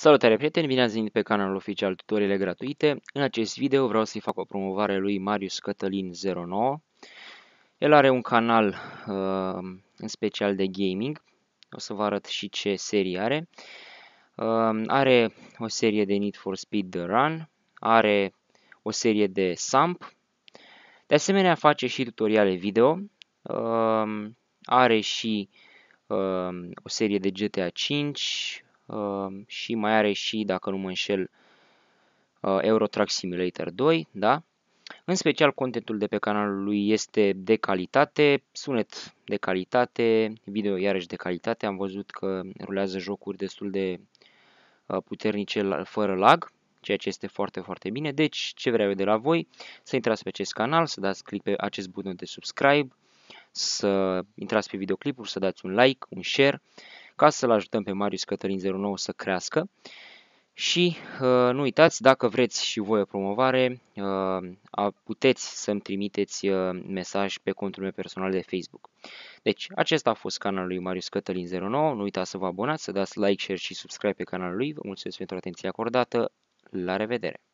Salutare prieteni, bine ați venit pe canalul oficial Tutoriale Gratuite. În acest video vreau să-i fac o promovare lui Marius Cătălin 09. El are un canal uh, în special de gaming. O să vă arăt și ce serie are. Uh, are o serie de Need for Speed The Run, are o serie de Samp. De asemenea face și tutoriale video. Uh, are și uh, o serie de GTA 5, uh, și mai are și, dacă nu mă înșel, uh, Euro Truck Simulator 2, da? În special, contentul de pe canalul lui este de calitate, sunet de calitate, video iarăși de calitate. Am văzut că rulează jocuri destul de uh, puternice fără lag, ceea ce este foarte, foarte bine. Deci, ce vreau eu de la voi? Să intrați pe acest canal, să dați click pe acest buton de subscribe, să intrați pe videoclipuri, să dați un like, un share ca să-l ajutăm pe Marius Cătălin 09 să crească. Și uh, nu uitați, dacă vreți și voi o promovare, uh, puteți să-mi trimiteți uh, mesaj pe contul meu personal de Facebook. Deci, acesta a fost canalul lui Marius Cătălin 09. Nu uitați să vă abonați, să dați like, share și subscribe pe canalul lui. Vă mulțumesc pentru atenția acordată. La revedere!